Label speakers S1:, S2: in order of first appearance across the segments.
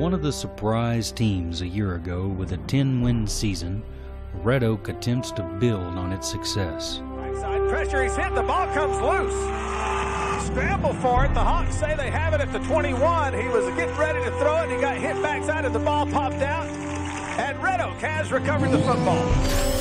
S1: One of the surprise teams a year ago with a 10 win season, Red Oak attempts to build on its success.
S2: Right side pressure, he's hit, the ball comes loose. Scramble for it. The Hawks say they have it at the 21. He was getting ready to throw it, he got hit backside, and the ball popped out. And Red Oak has recovered the football.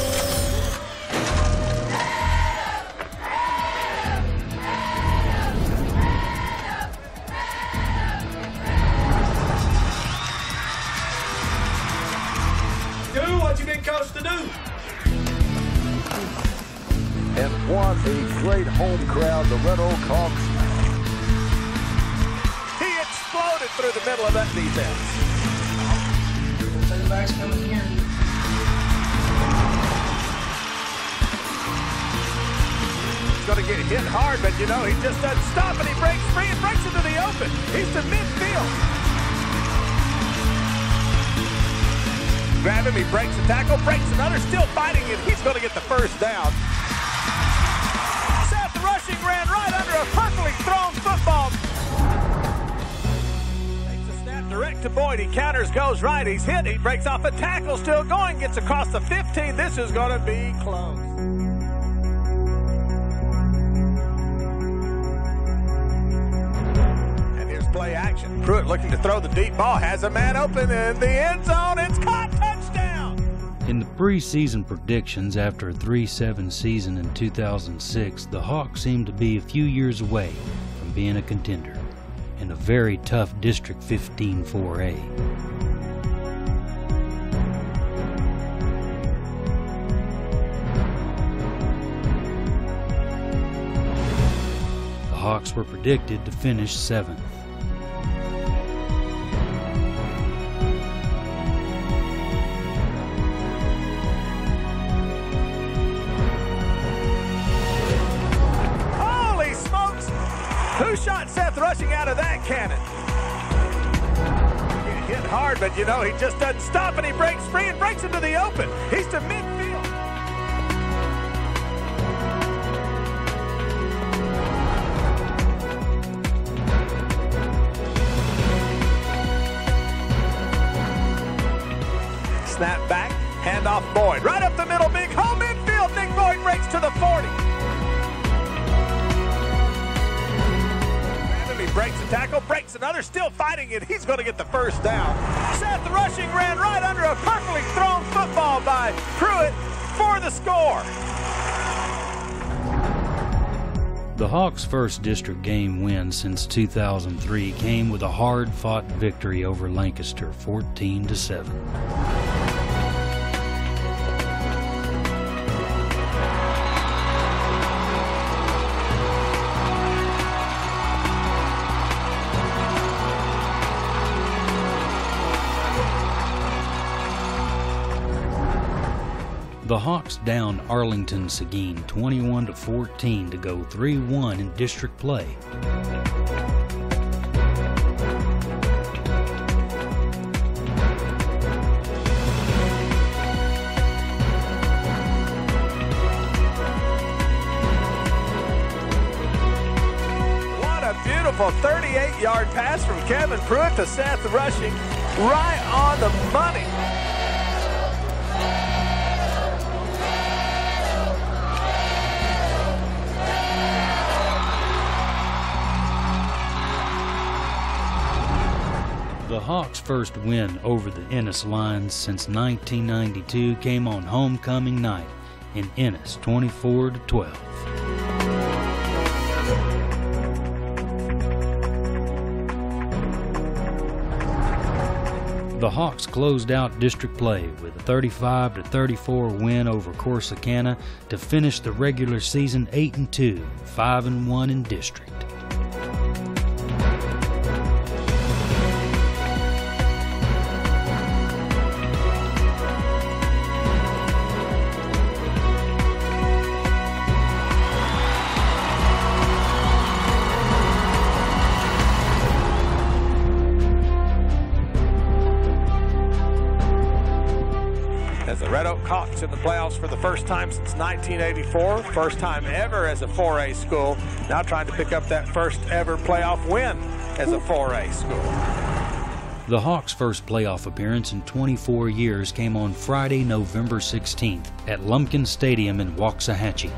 S3: Home crowd, the Red Oak Hawks.
S2: He exploded through the middle of that defense.
S4: Back's coming.
S2: He's going to get hit hard, but you know, he just doesn't stop, and he breaks free and breaks into the open. He's to midfield. Grab him, he breaks a tackle, breaks another, still fighting it. He's going to get the first down. To Boyd. He counters, goes right. He's hit. He breaks off a tackle, still going, gets across the 15. This is going to be close. And here's play action. Pruitt looking to throw the deep ball, has a man open in the end zone. It's caught, touchdown.
S1: In the preseason predictions after a 3 7 season in 2006, the Hawks seemed to be a few years away from being a contender in a very tough District 15 4A. The Hawks were predicted to finish seventh.
S2: Cannon? Get hit hard, but you know, he just doesn't stop and he breaks free and breaks into the open. He's to midfield. Snap back, hand off Boyd. Right up the middle, big home midfield. Nick Boyd breaks to the 40. Tackle, breaks another, still fighting it. He's going to get the first down. Seth Rushing ran right under a perfectly thrown football by Pruitt for the score.
S1: The Hawks' first district game win since 2003 came with a hard-fought victory over Lancaster 14 to 7. The Hawks down Arlington Seguin 21 to 14 to go 3-1 in district play.
S2: What a beautiful 38 yard pass from Kevin Pruitt to Seth Rushing. Right on the money.
S1: The Hawks' first win over the Ennis Lions since 1992 came on homecoming night in Ennis 24 to 12. The Hawks closed out district play with a 35 to 34 win over Corsicana to finish the regular season 8 and 2, 5 and 1 in district.
S2: First time since 1984, first time ever as a 4A school, now trying to pick up that first ever playoff win as a 4A school.
S1: The Hawks' first playoff appearance in 24 years came on Friday, November 16th at Lumpkin Stadium in Waxahachie.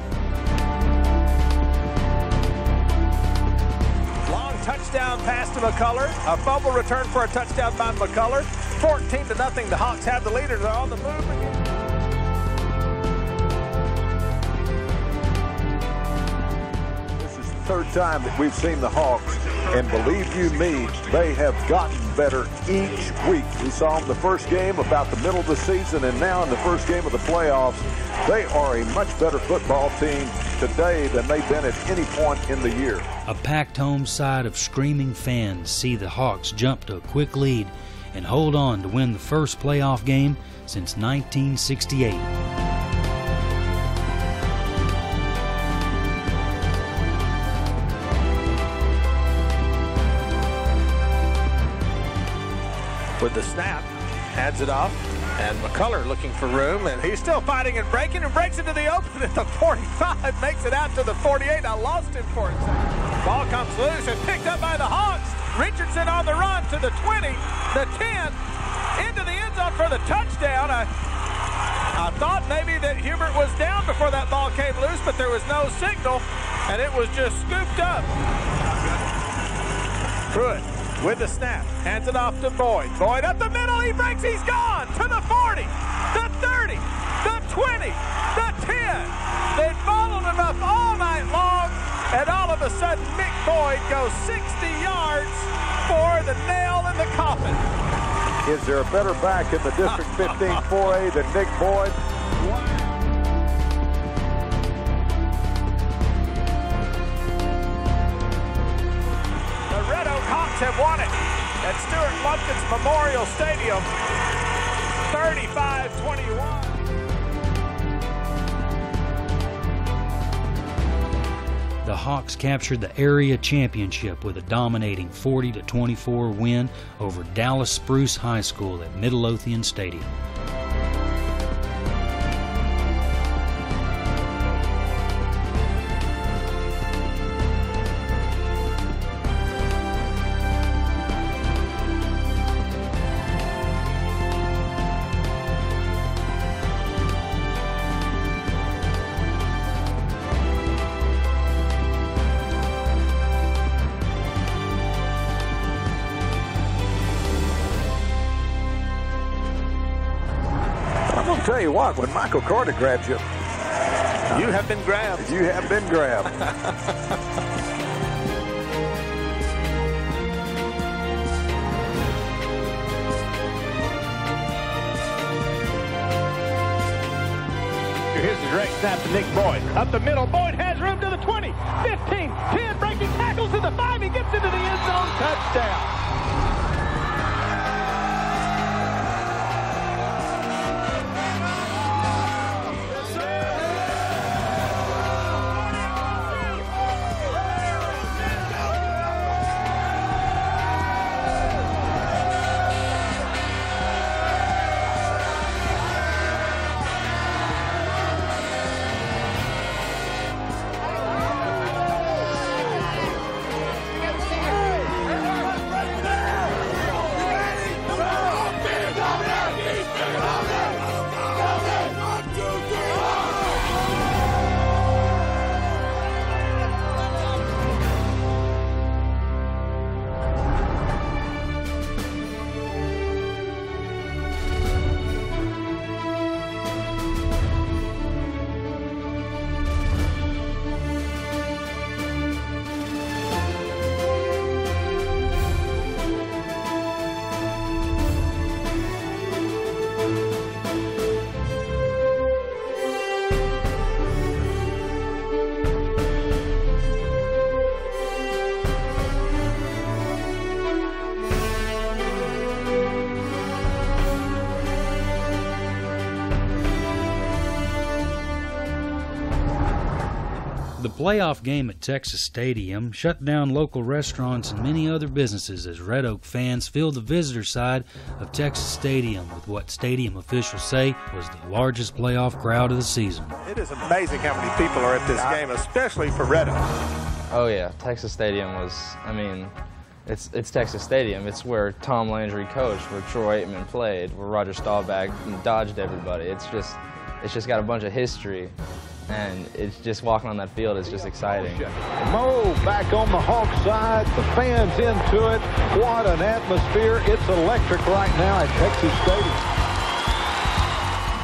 S2: Long touchdown pass to McCullough. A fumble return for a touchdown by McCullough. 14 to nothing. The Hawks have the leader. They're on the move again.
S3: Third time that we've seen the Hawks, and believe you me, they have gotten better each week. We saw them the first game about the middle of the season, and now in the first game of the playoffs, they are a much better football team today than they've been at any point in the year.
S1: A packed home side of screaming fans see the Hawks jump to a quick lead and hold on to win the first playoff game since 1968.
S2: With the snap, hands it off, and McCullough looking for room, and he's still fighting and breaking, and breaks into the open at the 45, makes it out to the 48. I lost him for a second. Ball comes loose and picked up by the Hawks. Richardson on the run to the 20, the 10, into the end zone for the touchdown. I, I thought maybe that Hubert was down before that ball came loose, but there was no signal, and it was just scooped up. Pruitt with the snap, hands it off to Boyd. Boyd up the middle, he breaks, he's gone to the 40, the 30, the 20, the 10. They followed him up all night long, and all of a sudden Nick Boyd goes 60 yards for the nail in the coffin.
S3: Is there a better back in the District 15 4A than Nick Boyd?
S2: The at Stuart Lumpkins Memorial Stadium, 35-21.
S1: The Hawks captured the area championship with a dominating 40 24 win over Dallas Spruce High School at Midlothian Stadium.
S3: Tell you what, when Michael Carter grabs you,
S2: You have been grabbed.
S3: you have been grabbed.
S2: Here's the direct snap to Nick Boyd. Up the middle, Boyd has room to the 20, 15, 10, breaking tackles to the 5. He gets into the end zone. Touchdown.
S1: Playoff game at Texas Stadium shut down local restaurants and many other businesses as Red Oak fans filled the visitor side of Texas Stadium with what stadium officials say was the largest playoff crowd of the season.
S2: It is amazing how many people are at this game, especially for Red Oak.
S4: Oh yeah, Texas Stadium was. I mean, it's, it's Texas Stadium. It's where Tom Landry coached, where Troy Aikman played, where Roger Staubach dodged everybody. It's just, it's just got a bunch of history, and it's just walking on that field is just exciting.
S3: Mo back on the Hawk side, the fans into it. What an atmosphere. It's electric right now at Texas Stadium.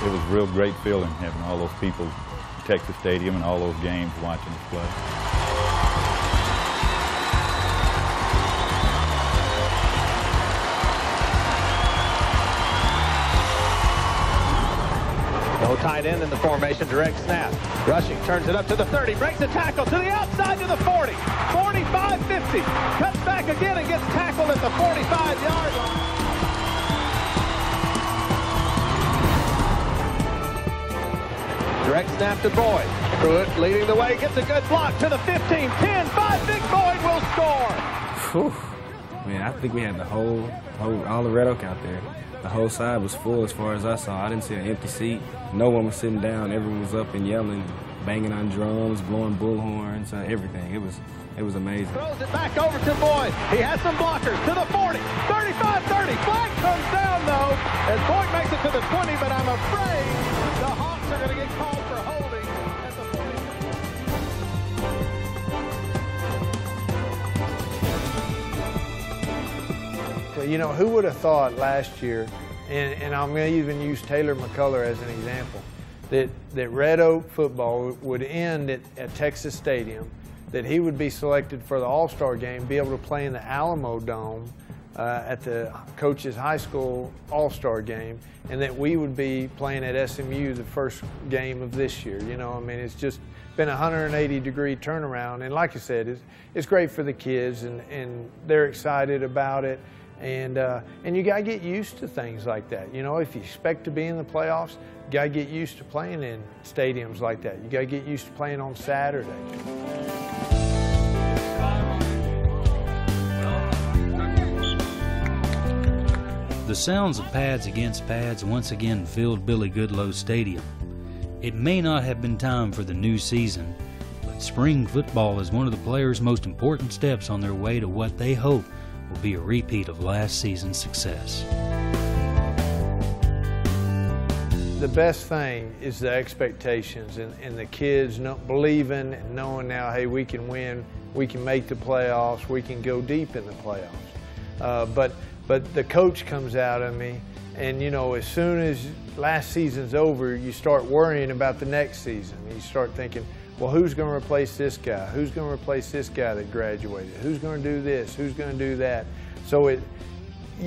S5: It was a real great feeling having all those people at Texas Stadium and all those games watching us play.
S2: Tight end in the formation, direct snap. Rushing, turns it up to the 30, breaks a tackle to the outside to the 40. 45, 50. Cuts back again and gets tackled at the 45-yard line. Direct snap to Boyd. Pruitt leading the way, gets a good block to the 15, 10, 5. Big Boyd will score.
S6: Whew. Man, I think we had the whole, whole, all the Red Oak out there. The whole side was full as far as I saw. I didn't see an empty seat. No one was sitting down. Everyone was up and yelling, banging on drums, blowing bullhorns, uh, everything. It was, it was amazing.
S2: Throws it back over to Boyd. He has some blockers to the 40, 35, 30. Flag comes down though as Boyd makes it to the 20, but I'm afraid
S7: you know, who would have thought last year, and, and I'm going to even use Taylor McCullough as an example, that, that Red Oak football would end at, at Texas Stadium, that he would be selected for the All Star game, be able to play in the Alamo Dome uh, at the coaches high school All Star game, and that we would be playing at SMU the first game of this year. You know, I mean, it's just been a 180 degree turnaround, and like I said, it's, it's great for the kids, and, and they're excited about it. And, uh, and you got to get used to things like that. You know, if you expect to be in the playoffs, you got to get used to playing in stadiums like that. You got to get used to playing on Saturday.
S1: The sounds of pads against pads once again filled Billy Goodloe Stadium. It may not have been time for the new season, but spring football is one of the players' most important steps on their way to what they hope will be a repeat of last season's success.
S7: The best thing is the expectations and, and the kids believing and knowing now, hey, we can win, we can make the playoffs, we can go deep in the playoffs. Uh, but but the coach comes out of me, and you know, as soon as last season's over, you start worrying about the next season. You start thinking, well, who's going to replace this guy? Who's going to replace this guy that graduated? Who's going to do this? Who's going to do that? So it,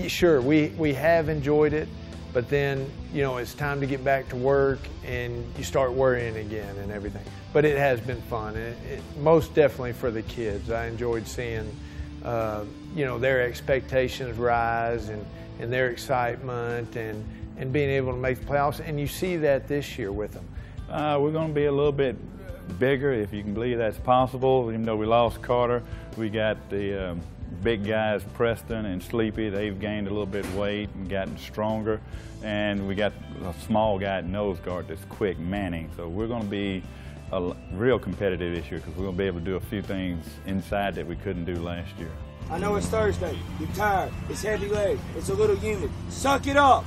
S7: sure, we we have enjoyed it, but then you know it's time to get back to work, and you start worrying again and everything. But it has been fun, it, it, most definitely for the kids. I enjoyed seeing, uh, you know, their expectations rise and and their excitement and and being able to make the playoffs. And you see that this year with them.
S5: Uh, we're going to be a little bit bigger, if you can believe that's possible. Even though we lost Carter, we got the um, big guys, Preston and Sleepy. They've gained a little bit of weight and gotten stronger. And we got a small guy at nose guard that's quick, Manning. So we're going to be a real competitive this year because we're going to be able to do a few things inside that we couldn't do last year.
S8: I know it's Thursday. You're tired. It's heavy leg. It's a little humid. Suck it up.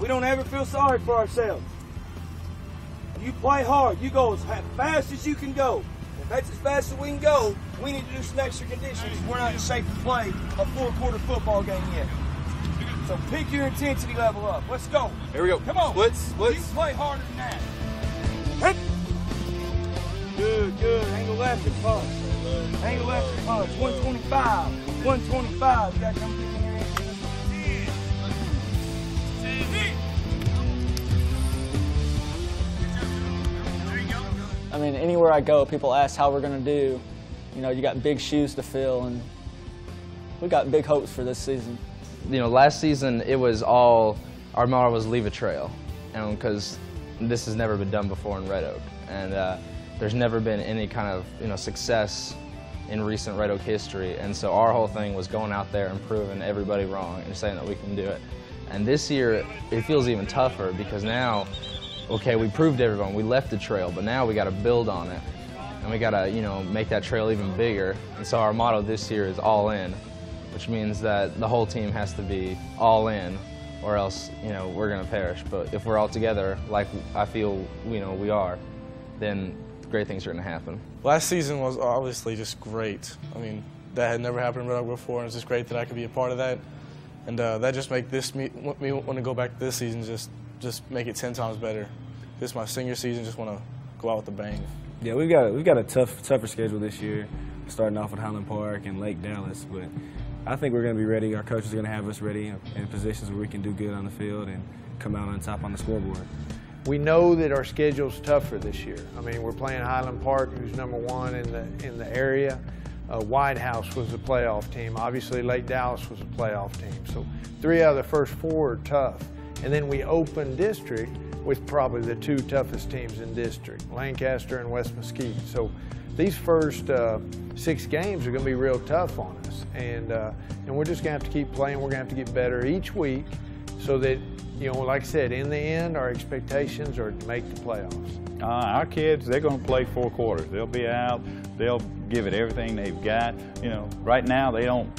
S8: We don't ever feel sorry for ourselves. You play hard. You go as fast as you can go. If that's as fast as we can go, we need to do some extra conditions. We're not in shape to play a four-quarter football game yet. So pick your intensity level up. Let's go.
S9: Here we go.
S8: Come on.
S9: Splits, splits.
S8: You play harder than that. Hit. Good, good. Angle left and punch. Angle left and punch. 125. 125. You gotta come get
S10: I mean, anywhere I go, people ask how we're going to do. You know, you got big shoes to fill, and we got big hopes for this season.
S4: You know, last season it was all our motto was leave a trail, and because this has never been done before in Red Oak, and uh, there's never been any kind of you know success in recent Red Oak history, and so our whole thing was going out there and proving everybody wrong and saying that we can do it. And this year it feels even tougher because now, okay, we proved everyone, we left the trail, but now we got to build on it. and we gotta, you know, make that trail even bigger. And so our motto this year is all in, which means that the whole team has to be all in, or else, you know, we're gonna perish. But if we're all together, like I feel, you know, we are, then great things are gonna happen.
S9: Last season was obviously just great. I mean, that had never happened in Red Oak before, and it's just great that I could be a part of that. And uh, that just make this me, me want to go back to this season, just just make it ten times better. This is my senior season, just want to go out with a bang.
S6: Yeah, we've got we've got a tough tougher schedule this year, starting off with Highland Park and Lake Dallas. But I think we're going to be ready. Our coaches are going to have us ready in positions where we can do good on the field and come out on top on the scoreboard.
S7: We know that our schedule's tougher this year. I mean, we're playing Highland Park, who's number one in the in the area. Uh, White House was a playoff team. Obviously, Lake Dallas was a playoff team. So three out of the first four are tough. And then we open district with probably the two toughest teams in district, Lancaster and West Mesquite. So these first uh, six games are going to be real tough on us. And, uh, and we're just going to have to keep playing. We're going to have to get better each week so that, you know, like I said, in the end, our expectations are to make the playoffs.
S5: Uh, our kids, they're going to play four quarters. They'll be out. They'll give it everything they've got. You know, right now they don't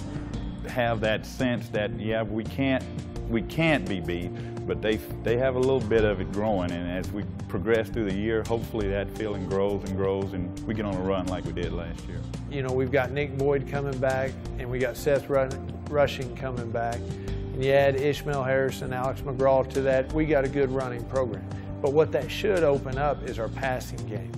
S5: have that sense that yeah, we can't we can't be beat, but they they have a little bit of it growing. And as we progress through the year, hopefully that feeling grows and grows, and we get on a run like we did last year.
S7: You know, we've got Nick Boyd coming back, and we got Seth Rushing coming back. And you add Ishmael Harrison, Alex McGraw to that, we got a good running program. But what that should open up is our passing game.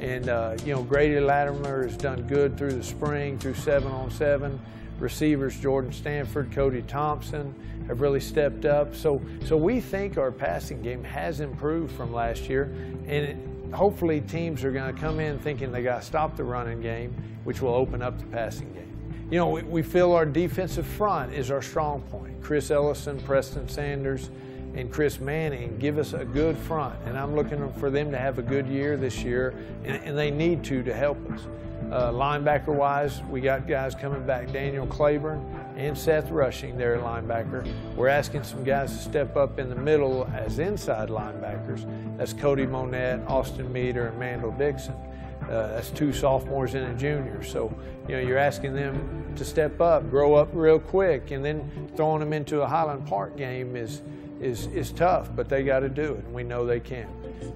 S7: And, uh, you know, Grady Latimer has done good through the spring, through seven on seven. Receivers Jordan Stanford, Cody Thompson have really stepped up. So, so we think our passing game has improved from last year. And it, hopefully teams are going to come in thinking they got to stop the running game, which will open up the passing game. You know, we, we feel our defensive front is our strong point. Chris Ellison, Preston Sanders, and Chris Manning give us a good front. And I'm looking for them to have a good year this year, and, and they need to to help us. Uh, linebacker wise, we got guys coming back Daniel Claiborne and Seth Rushing at linebacker. We're asking some guys to step up in the middle as inside linebackers. That's Cody Monette, Austin Meter, and Mandel Dixon. Uh, that's two sophomores and a junior. So, you know, you're asking them to step up, grow up real quick, and then throwing them into a Highland Park game is is, is tough, but they got to do it, and we know they can.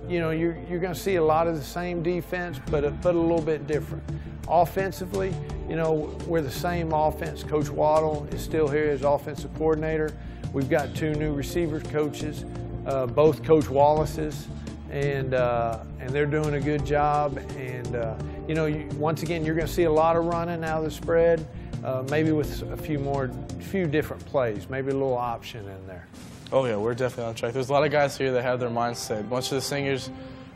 S7: You know, you're, you're going to see a lot of the same defense, but a, but a little bit different. Offensively, you know, we're the same offense. Coach Waddle is still here as offensive coordinator. We've got two new receivers coaches, uh, both Coach Wallace's, and uh, and they're doing a good job. And uh, you know, you, once again, you're going to see a lot of running out of the spread, uh, maybe with a few more, few different plays, maybe a little option in there.
S9: Oh yeah, we're definitely on track. There's a lot of guys here that have their mindset. Bunch of the singers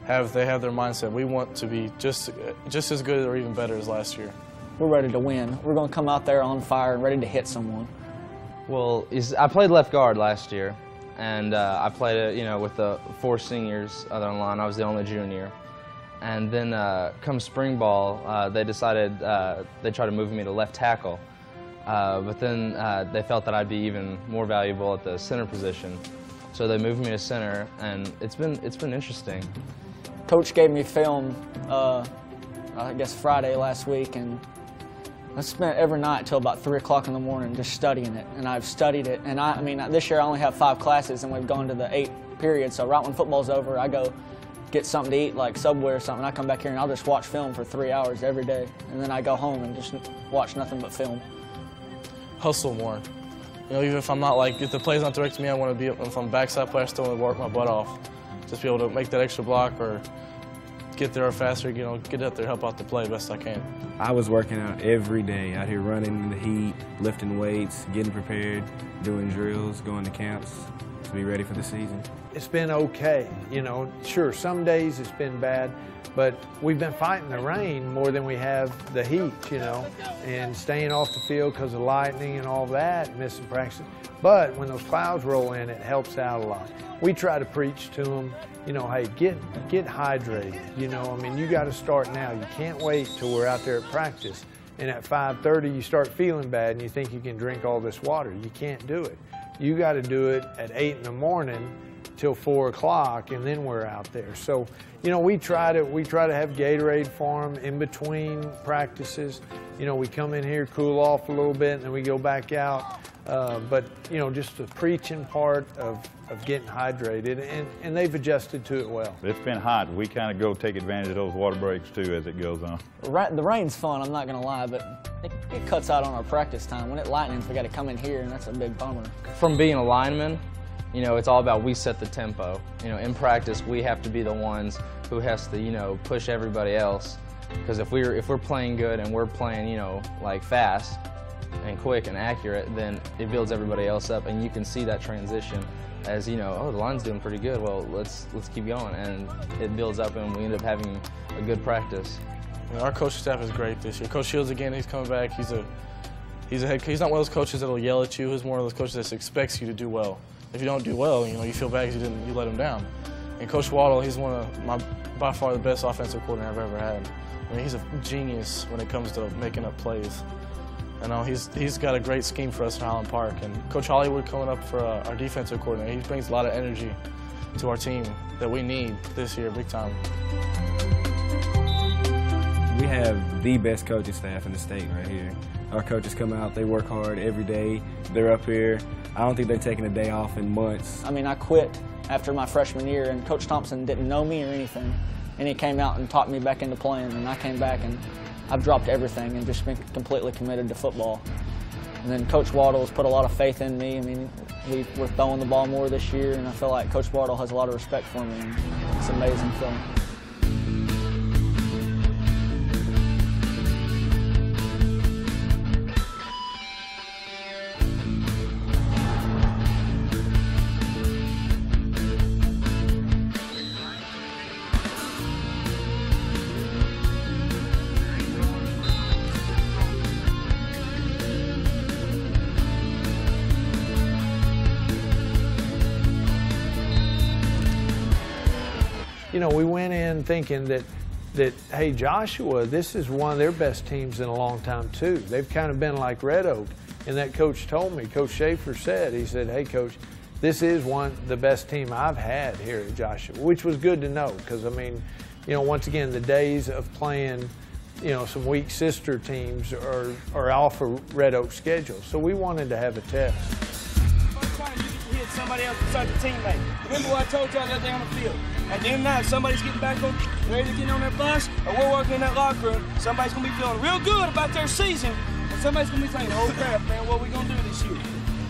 S9: have they have their mindset. We want to be just just as good or even better as last year.
S10: We're ready to win. We're going to come out there on fire and ready to hit someone.
S4: Well, I played left guard last year, and uh, I played it, you know, with the four seniors other on line. I was the only junior. And then uh, come spring ball, uh, they decided uh, they tried to move me to left tackle. Uh, but then uh, they felt that I'd be even more valuable at the center position. So they moved me to center, and it's been, it's been interesting.
S10: Coach gave me film, uh, I guess Friday last week, and I spent every night till about 3 o'clock in the morning just studying it. And I've studied it, and I, I mean, this year I only have five classes, and we've gone to the eight period. So right when football's over, I go get something to eat, like Subway or something. I come back here and I'll just watch film for three hours every day. And then I go home and just watch nothing but film
S9: hustle more. You know, even if I'm not like, if the play's not directed to me, I want to be, if I'm backside player, I still want to work my butt off. Just be able to make that extra block or get there faster, you know, get up there, help out the play best I can.
S6: I was working out every day, out here running in the heat, lifting weights, getting prepared, doing drills, going to camps to be ready for the season.
S7: It's been okay, you know, sure, some days it's been bad, but we've been fighting the rain more than we have the heat, you know, and staying off the field because of lightning and all that, missing practice. But when those clouds roll in, it helps out a lot. We try to preach to them, you know, hey, get get hydrated. You know, I mean, you got to start now. You can't wait till we're out there at practice. And at 5:30, you start feeling bad, and you think you can drink all this water. You can't do it. You got to do it at 8 in the morning till four o'clock, and then we're out there. So, you know, we try to we try to have Gatorade for them in between practices. You know, we come in here, cool off a little bit, and then we go back out. Uh, but you know, just the preaching part of, of getting hydrated, and, and they've adjusted to it well.
S5: It's been hot. We kind of go take advantage of those water breaks too as it goes on.
S10: The rain's fun, I'm not going to lie, but it, it, cuts out on our practice time. When it lightens, we got to come in here, and that's a big bummer.
S4: From being a lineman, you know, it's all about we set the tempo. You know, in practice, we have to be the ones who has to, you know, push everybody else. Because if we're if we're playing good and we're playing, you know, like fast, and quick and accurate, then it builds everybody else up, and you can see that transition as you know, oh, the line's doing pretty good. Well, let's let's keep going, and it builds up, and we end up having a good practice.
S9: our coaching staff is great this year. Coach Shields again, he's coming back. He's a he's a head, he's not one of those coaches that'll yell at you. He's one of those coaches that expects you to do well. If you don't do well, you know, you feel bad because you didn't you let him down. And Coach Waddle, he's one of my by far the best offensive coordinator I've ever had. I mean, he's a genius when it comes to making up plays. You know he's he's got a great scheme for us in Highland Park, and Coach Hollywood coming up for uh, our defensive coordinator. He brings a lot of energy to our team that we need this year, big time.
S6: We have the best coaching staff in the state right here. Our coaches come out, they work hard every day. They're up here. I don't think they've taken a day off in months.
S10: I mean, I quit after my freshman year, and Coach Thompson didn't know me or anything, and he came out and taught me back into playing, and I came back and I've dropped everything and just been completely committed to football. And then Coach Waddle has put a lot of faith in me. I mean, we, are throwing the ball more this year, and I feel like Coach Waddle has a lot of respect for me. It's an amazing feeling.
S7: Know, we went in thinking that that hey Joshua, this is one of their best teams in a long time too. They've kind of been like Red Oak, and that coach told me. Coach Schaefer said he said, hey coach, this is one the best team I've had here at Joshua, which was good to know because I mean, you know, once again the days of playing. You know, some weak sister teams are, are off a Red Oak schedule. So we wanted to have a test
S8: somebody else besides the teammate. Remember what I told y'all that day on the field. At the end of the night, somebody's getting back on, ready to get on their bus, or we're working in that locker room. Somebody's gonna be feeling real good about their season, and somebody's gonna be saying, "Oh crap, man, what are we gonna do this year?"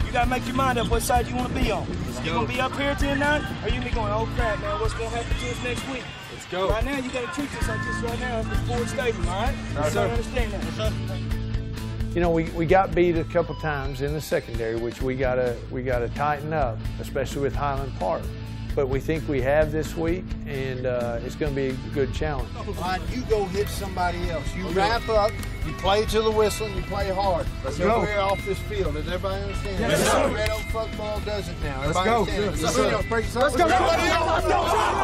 S8: You gotta make your mind up what side you wanna be on. You gonna be up here at the end of or you gonna be going, "Oh crap, man, what's gonna happen to us next week?"
S7: Let's go.
S8: Right now, you gotta treat this like this right now at the Ford Stadium, all right?
S7: Right, so
S8: understand that.
S7: You know, we, we got beat a couple times in the secondary, which we gotta we gotta tighten up, especially with Highland Park. But we think we have this week, and uh, it's going to be a good challenge.
S11: Fine, you go hit somebody else. You wrap up, you play to the whistle, and you play hard. Let's go. We're off this field. Does everybody understand? Yes, That's how Red Oak football does it now.
S7: Let's go.
S11: Let's go. Let's go.
S8: Let's go. One, two, three.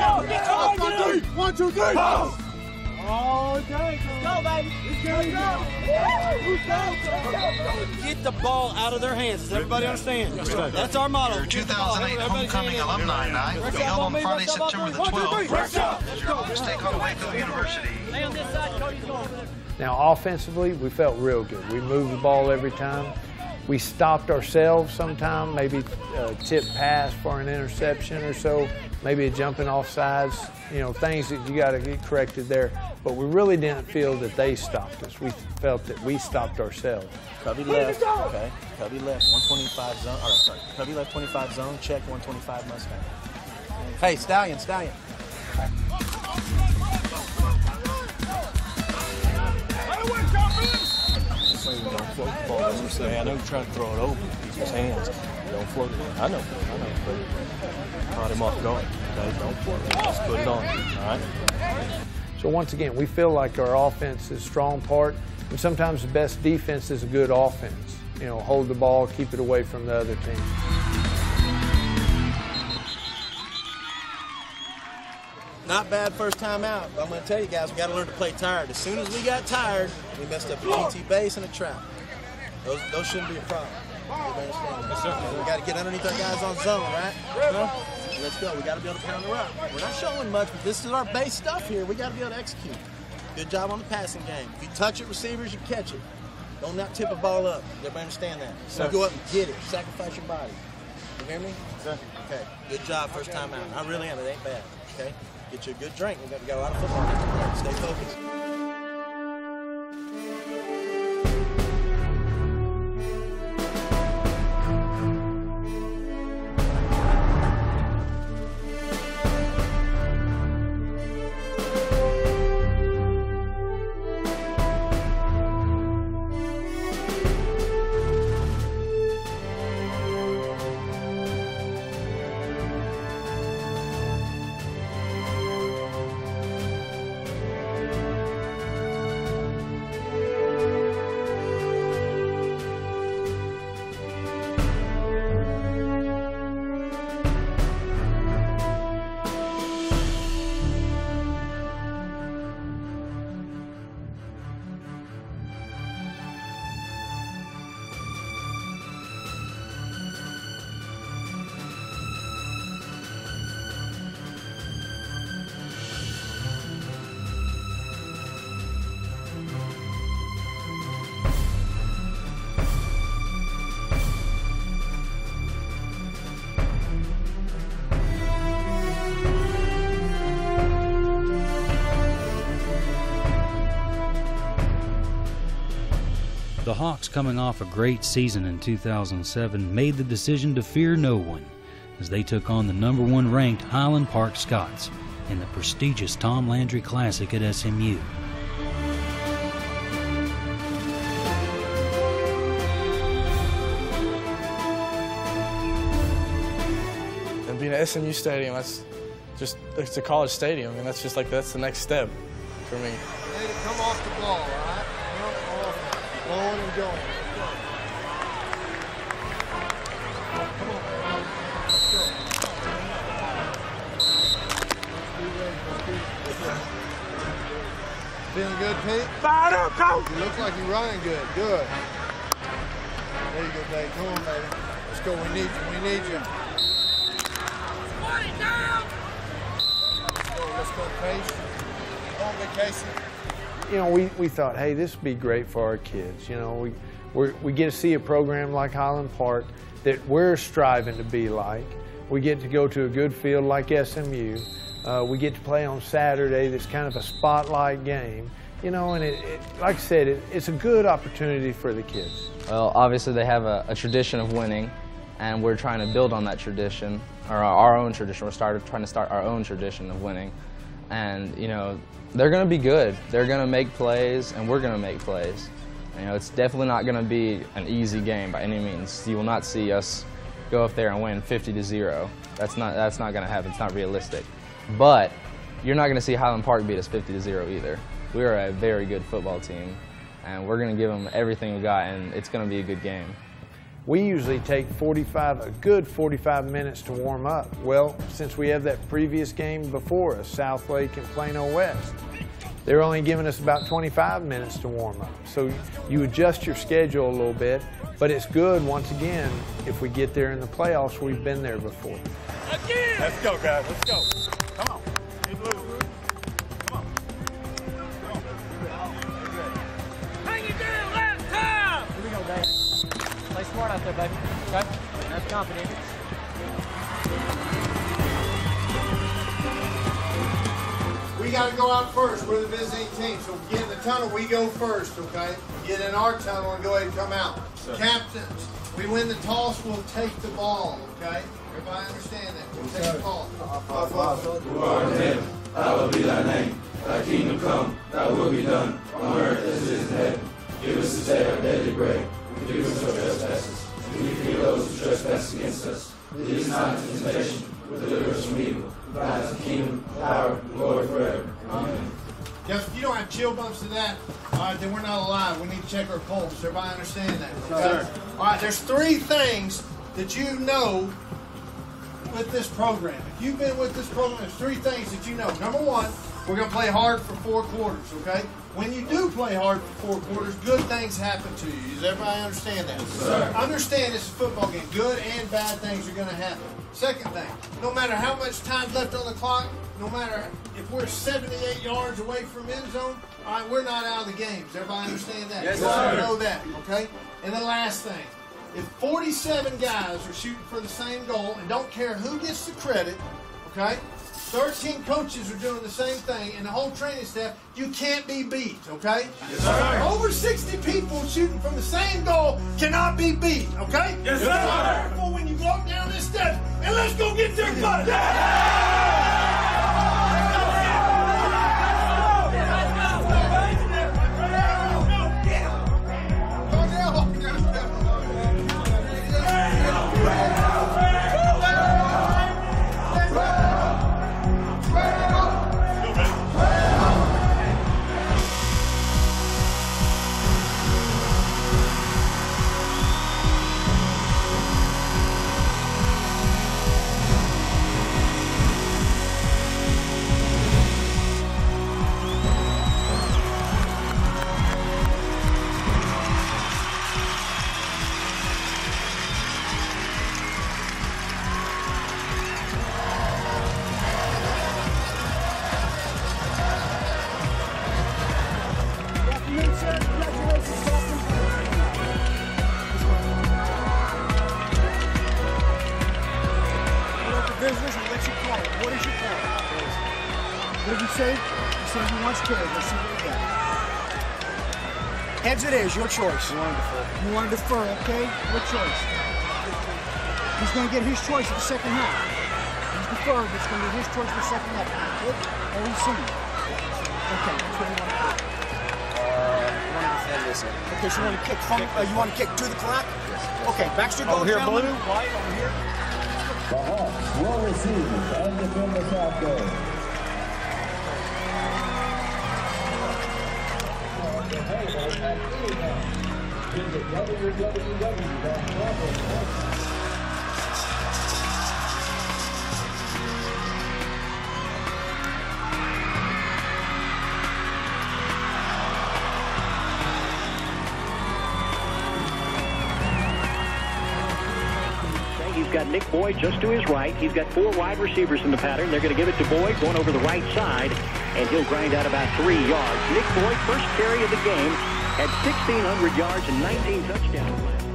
S8: All day. Let's go, baby. Let's go. Let's go. Get the ball out of their hands. Does everybody understand? That's our motto.
S12: Your 2008 Homecoming Alumni Night will be held on Friday, September the 12th. State on Waco University. On this side.
S7: Now, offensively, we felt real good. We moved the ball every time. We stopped ourselves sometime, maybe a tip pass for an interception or so, maybe a jumping off sides, you know, things that you got to get corrected there. But we really didn't feel that they stopped us. We felt that we stopped ourselves.
S13: Cubby left, okay. Cubby left, 125 zone, or sorry, Cubby left 25 zone, check 125 Mustang. Hey, Stallion, Stallion. Don't float the ball over. I know you're trying to throw it over his hands. don't float it. I know, I know, but caught him off guard. Okay, don't float it. Just put it on. All right.
S7: So once again, we feel like our offense is a strong part, and sometimes the best defense is a good offense. You know, hold the ball, keep it away from the other team.
S13: Not bad first time out. I'm going to tell you guys, we got to learn to play tired. As soon as we got tired, we messed up a PT base and a trap. Those, those shouldn't be a problem.
S14: Yes. We got to get underneath our guys on zone, right? Let's go. We got to be able to pound the rock. We're not showing much, but this is our base stuff here. We got to be able to execute. Good job on the passing game. If you touch it, receivers, you catch it. Don't not tip a ball up. Everybody understand that? So go up and get it. Sacrifice your body. You hear me? Sir. Okay. Good job first time out. I really am. It ain't bad. Okay. Get you a good drink. We got, got a lot of football. Stay focused.
S1: Hawks, coming off a great season in 2007, made the decision to fear no one as they took on the number one ranked Highland Park Scots in the prestigious Tom Landry Classic at SMU.
S9: And being at SMU Stadium, that's just, it's a college stadium, and that's just like, that's the next step for me.
S11: Hey, to come off the ball, all right? Come blowing and going. Let's go. Come on. Let's go. Let's be ready. Let's be- let's go. Feeling good, Pete?
S2: Fired up, coach!
S11: You look like you're running good. Good. There you go, baby. Come on, baby. Let's go. We need you. We need you. Let's go. Let's go, Pace. Come on, Casey.
S7: You know, we, we thought, hey, this would be great for our kids. You know, we, we're, we get to see a program like Highland Park that we're striving to be like. We get to go to a good field like SMU. Uh, we get to play on Saturday that's kind of a spotlight game. You know, and it, it like I said, it, it's a good opportunity for the kids.
S4: Well, obviously they have a, a tradition of winning, and we're trying to build on that tradition, or our, our own tradition. We're started trying to start our own tradition of winning, and you know they're going to be good. They're going to make plays, and we're going to make plays. You know, it's definitely not going to be an easy game by any means. You will not see us go up there and win 50 to zero. That's not that's not going to happen. It's not realistic. But you're not going to see Highland Park beat us 50 to zero either. We are a very good football team, and we're going to give them everything we got, and it's going to be a good game.
S7: We usually take 45, a good 45 minutes to warm up. Well, since we have that previous game before us, South Lake and Plano West, they're only giving us about 25 minutes to warm up. So you adjust your schedule a little bit, but it's good, once again, if we get there in the playoffs, we've been there before.
S2: Let's go, guys. Let's go.
S15: Smart out baby. Okay? That's confident.
S11: We got to go out first. We're the visiting team. So get in the tunnel. We go first, okay? Get in our tunnel and go ahead and come out. Captains, we win the toss. We'll take the ball, okay? Everybody understand that? We'll take the ball.
S16: Father, Who art in heaven, hallowed be thy name. Thy kingdom come, thy will be done, on earth as it is in heaven. Give us this day our daily bread. Forgive us our trespasses, and we forgive those who trespass against us. Lead us not into temptation, but deliver us from evil. Thine is the kingdom, power, and glory forever. Amen.
S11: Yes, if you don't have chill bumps to that, all right, then we're not alive. We need to check our pulse. Everybody understand that? Okay? All right, there's three things that you know with this program. If you've been with this program, there's three things that you know. Number one, we're going to play hard for four quarters, okay? When you do play hard for four quarters, good things happen to you. Does everybody understand that?
S16: sir.
S11: Understand it's a football game. Good and bad things are going to happen. Second thing, no matter how much time's left on the clock, no matter if we're 78 yards away from end zone, all right, we're not out of the game. Does everybody understand that?
S16: Yes, sir.
S11: know that, okay? And the last thing, if 47 guys are shooting for the same goal and don't care who gets the credit, okay? 13 coaches are doing the same thing, and the whole training staff, you can't be beat, okay?
S16: Yes, sir.
S11: Over 60 people shooting from the same goal cannot be beat, okay?
S16: Yes,
S11: Be
S16: sir.
S11: careful when you walk down this steps, and let's go get their butt.
S17: visitors is, your choice. You want to defer. You want to defer, okay? Your choice. He's going to get his choice in the second half. He's deferred, but it's going to be his choice for the second half. Kick or receive. Okay, which one you want to kick? Okay, so you want to kick from, uh, you want to kick to the clock? Okay, Baxter, go
S16: Over here, blue.
S17: White over here.
S18: The Hawks will receive and defend the South Goal.
S19: He's got Nick Boyd just to his right. He's got four wide receivers in the pattern. They're going to give it to Boyd going over the right side, and he'll grind out about three yards. Nick Boyd, first carry of the game, had 1,600 yards and 19 touchdowns.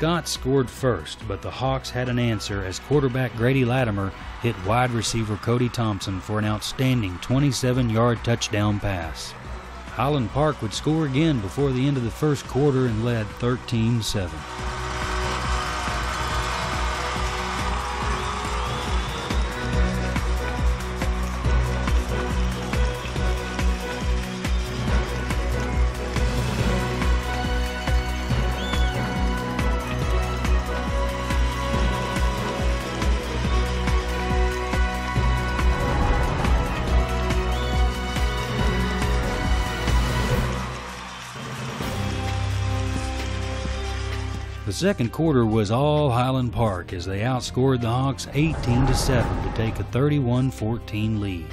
S1: The Scots scored first, but the Hawks had an answer as quarterback Grady Latimer hit wide receiver Cody Thompson for an outstanding 27 yard touchdown pass. Highland Park would score again before the end of the first quarter and led 13 7. Second quarter was all Highland Park as they outscored the Hawks 18 to 7 to take a 31-14 lead.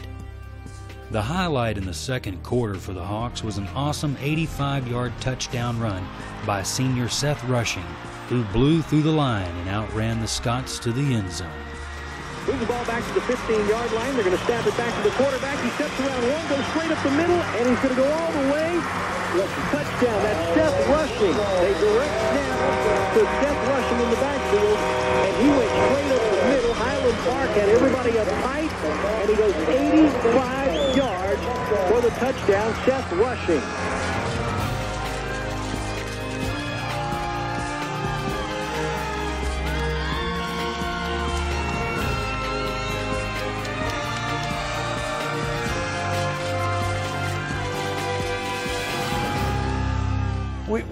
S1: The highlight in the second quarter for the Hawks was an awesome 85-yard touchdown run by senior Seth Rushing, who blew through the line and outran the Scots to the end zone.
S19: Moves the ball back to the 15-yard line. They're going to stab it back to the quarterback. He steps around one, goes straight up the middle, and he's going to go all the way. Touchdown. That's Seth Rushing. They direct snap to Seth Rushing in the backfield, and he went straight up the middle. Highland Park had everybody up tight, and he goes 85 yards for the touchdown. Seth Rushing.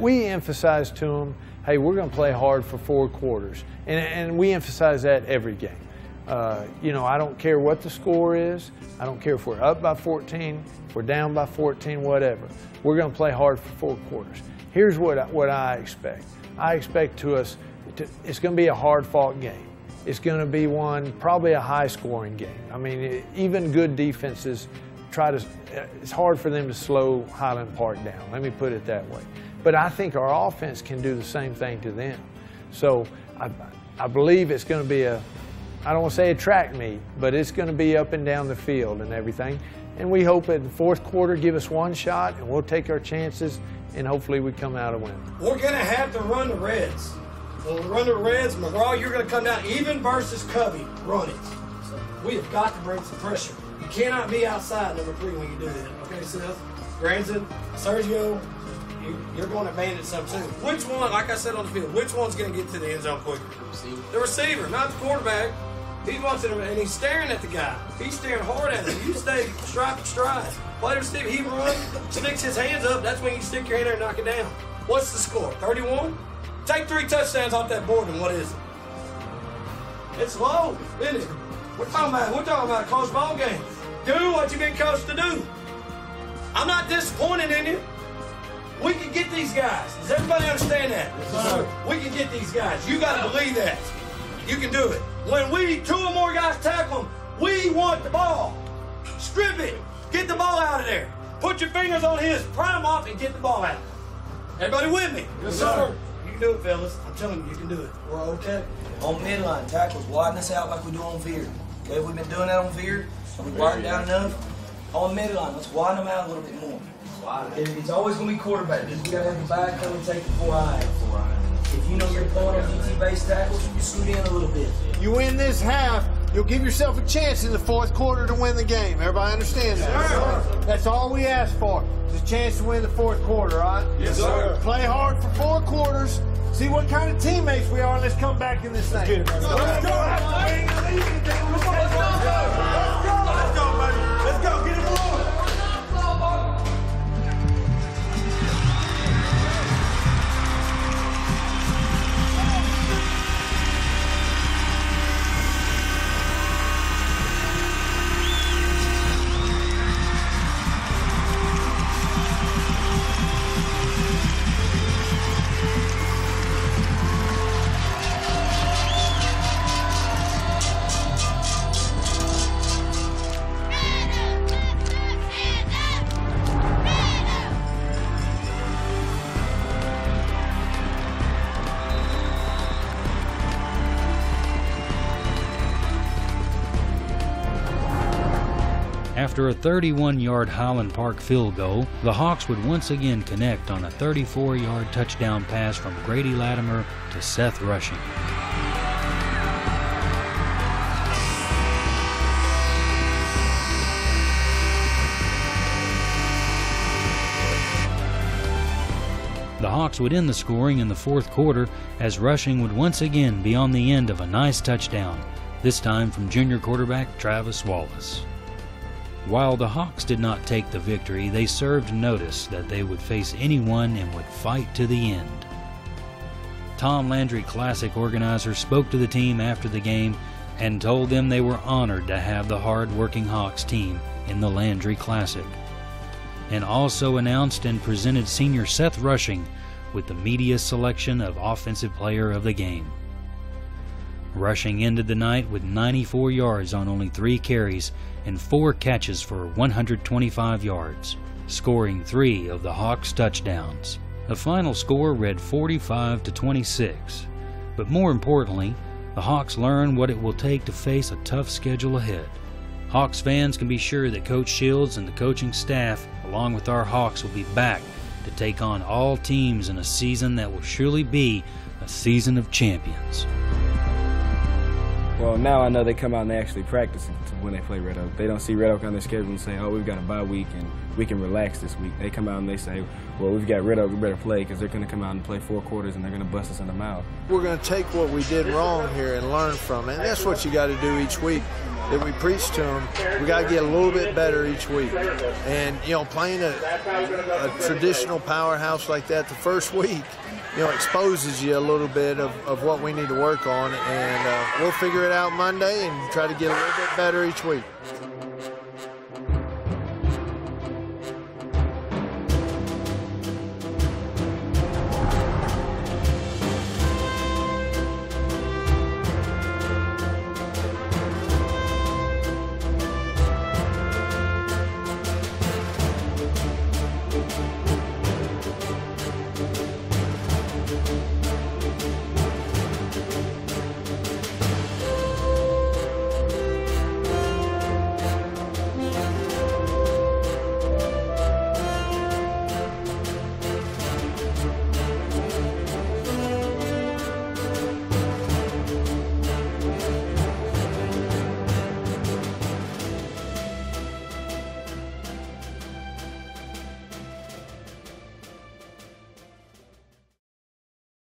S7: We, emphasize to them, hey, we're going to play hard for four quarters. And, and we emphasize that every game. Uh, you know, I don't care what the score is. I don't care if we're up by 14, if we're down by 14, whatever. We're going to play hard for four quarters. Here's what I, what I expect. I expect to us, to, it's going to be a hard-fought game. It's going to be one, probably a high-scoring game. I mean, even good defenses try to. It's hard for them to slow Highland Park down. Let me put it that way. But I think our offense can do the same thing to them. So I, I believe it's going to be a I don't want to say a track meet, but it's going to be up and down the field and everything. And we hope in the fourth quarter give us one shot and we'll take our chances and hopefully we come out a win.
S20: We're going to have to run the Reds. When we run the Reds, McGraw, you're going to come down even versus Covey. Run it. We have got to bring some pressure. You cannot be outside number three when you do that. Okay, Seth? Granson, Sergio, you, are going to bandit some too. Which one, like I said on the field, which one's going to get to the end zone quicker? The receiver, not the quarterback. He wants it, and he's staring at the guy. He's staring hard at him. You stay stride for stride. Play receiver, he runs, sticks his hands up. That's when you stick your hand there and knock it down. What's the score? 31? Take three touchdowns off that board, and what is it? It's low, isn't it? We're talking about we're talking about a close ball game. Do what you've been coached to do. I'm not disappointed in you. We can get these guys. Does everybody understand that? Yes, we can get these guys. You got to believe that. You can do it. When we, two or more guys tackle them, we want the ball. Strip it. Get the ball out of there. Put your fingers on his, pry him off, and get the ball out. Everybody with me?
S14: Yes, sir.
S20: You can do it, fellas. I'm telling you, you can do it. We're okay.
S14: On midline, tackles, widen us out like we do on veer. Okay, we've been doing that on veer. We widen down enough. On midline, let's widen them out a little bit more. It's always going to be quarterback. We got to have the back come and take the four eye. If you know you're pulling on GT base tackles, you scoot in a little bit.
S11: You win this half, you'll give yourself a chance in the fourth quarter to win the game. Everybody understand that?
S20: Yes, sir.
S11: That's all we ask for. Is a chance to win the fourth quarter, all right?
S20: Yes, sir.
S11: Play hard for four quarters. See what kind of teammates we are, and let's come back in this thing. Let's go. Let's go. Let's go.
S1: After a 31 yard Highland Park field goal, the Hawks would once again connect on a 34 yard touchdown pass from Grady Latimer to Seth Rushing. The Hawks would end the scoring in the fourth quarter as Rushing would once again be on the end of a nice touchdown, this time from junior quarterback Travis Wallace. While the Hawks did not take the victory, they served notice that they would face anyone and would fight to the end. Tom Landry Classic organizer spoke to the team after the game and told them they were honored to have the hard-working Hawks team in the Landry Classic, and also announced and presented senior Seth Rushing with the media selection of Offensive Player of the Game. Rushing into the night with 94 yards on only three carries and four catches for 125 yards, scoring three of the Hawks' touchdowns. The final score read 45 to 26, but more importantly, the Hawks learn what it will take to face a tough schedule ahead. Hawks fans can be sure that Coach Shields and the coaching staff, along with our Hawks, will be back to take on all teams in a season that will surely be a season of champions.
S6: Well, now I know they come out and they actually practice when they play Red Oak. They don't see Red Oak on their schedule and say, oh, we've got a bye week and we can relax this week. They come out and they say, well, we've got rid of, we better play because they're going to come out and play four quarters and they're going to bust us in the mouth.
S21: We're going to take what we did wrong here and learn from it. And that's what you got to do each week that we preach to them. We got to get a little bit better each week. And, you know, playing a, a traditional powerhouse like that the first week, you know, exposes you a little bit of, of what we need to work on. And uh, we'll figure it out Monday and try to get a little bit better each week.